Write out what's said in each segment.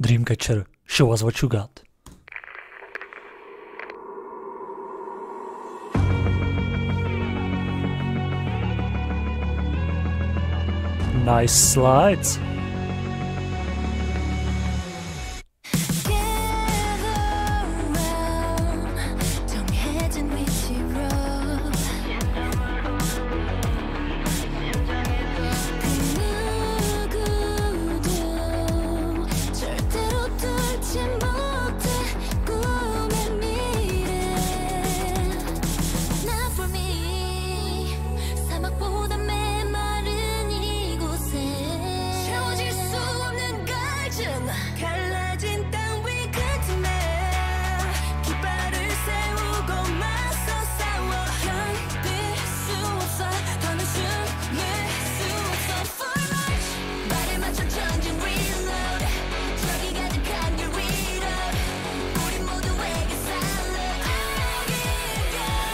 Dreamcatcher, show us what you got. Nice slides.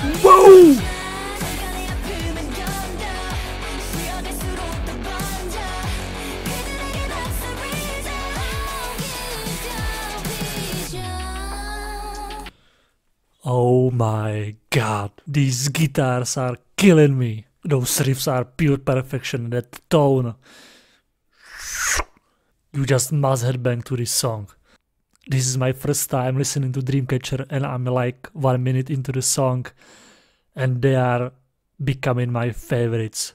Whoa! Oh my god, these guitars are killing me. Those riffs are pure perfection, that tone. You just must headbang to this song. This is my first time listening to Dreamcatcher and I'm like one minute into the song and they are becoming my favorites.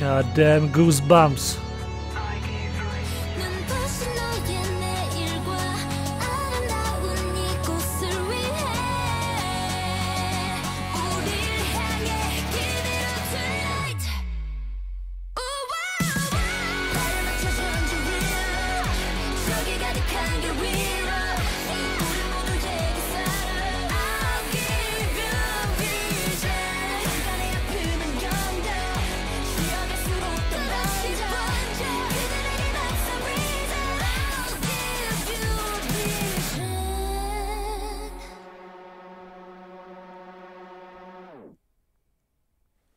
God damn goosebumps.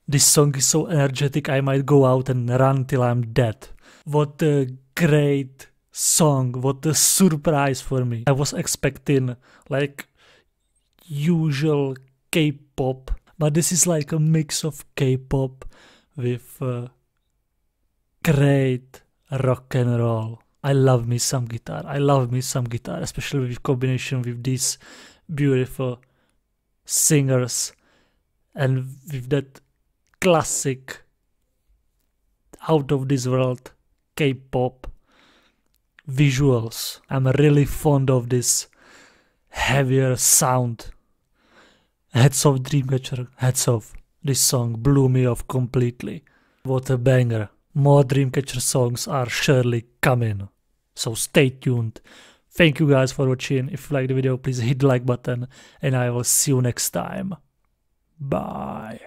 This song is so energetic I might go out and run till I'm dead. What a great song. What a surprise for me. I was expecting like usual K-pop, but this is like a mix of K-pop with uh, great rock and roll. I love me some guitar. I love me some guitar, especially with combination with these beautiful singers and with that classic out of this world K-pop visuals. I'm really fond of this heavier sound. Heads off Dreamcatcher, heads off. This song blew me off completely. What a banger. More Dreamcatcher songs are surely coming. So stay tuned. Thank you guys for watching. If you like the video, please hit the like button and I will see you next time. Bye.